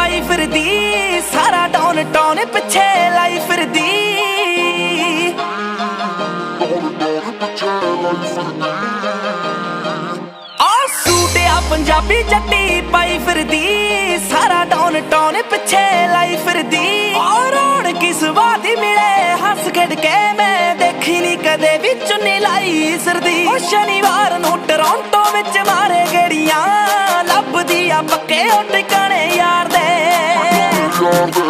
ਪਾਈ ਫਿਰਦੀ, ਸਾਰਾ down town ਪਿੱਛੇ ਲਾਈ ਫਿਰਦੀ। ਆ ਸੂਟਿਆ ਪੰਜਾਬੀ ਜੱਟੀ ਪਾਈ ਫਿਰਦੀ, ਸਾਰਾ ਡਾਊਨ ਟਾਊਨ ਪਿੱਛੇ ਲਾਈ ਫਿਰਦੀ। ਔਰ ਰੋਣ ਕਿਸ ਵਾਦੀ ਮਿਲੇ, ਹੱਸ ਖੇਡ ਕੇ ਮੈਂ ਦੇਖੀ ਨਹੀਂ ਕਦੇ ਵੀ ਚੁੰਨੀ ਲਾਈ ਸਰਦੀ। ਉਹ ਸ਼ਨੀਵਾਰ ਨੂੰ ਟੋਰਾਂਟੋ ਵਿੱਚ ਮਾਰੇ ਗੜੀਆਂ, ਲੱਭਦੀ ਆ ਪੱਕੇ ਉਹ ਟਿਕਾਣੇ longer.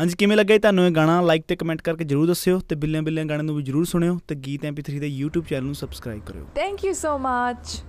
ਹਾਂਜੀ, ਕਿਵੇਂ ਲੱਗਾ ਜੀ ਤੁਹਾਨੂੰ ਇਹ ਗਾਣਾ? ਲਾਈਕ ਤੇ ਕਮੈਂਟ ਕਰਕੇ ਜਰੂਰ ਦੱਸਿਓ ਤੇ ਬਿੱਲੇ ਬਿੱਲੇ ਗਾਣੇ ਨੂੰ ਵੀ ਜਰੂਰ ਸੁਣਿਓ ਤੇ ਗੀਤ MP3 ਦੇ YouTube ਚੈਨਲ ਨੂੰ ਸਬਸਕ੍ਰਾਈਬ ਕਰਿਓ। Thank you so much